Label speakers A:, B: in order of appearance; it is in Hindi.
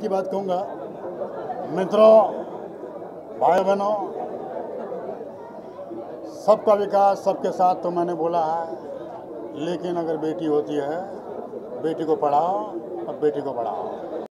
A: की बात कहूँगा। मित्रों भाई बहनों सबका विकास सबके साथ तो मैंने बोला है, लेकिन अगर बेटी होती है, बेटी को पढ़ाओ और बेटी को पढ़ाओ।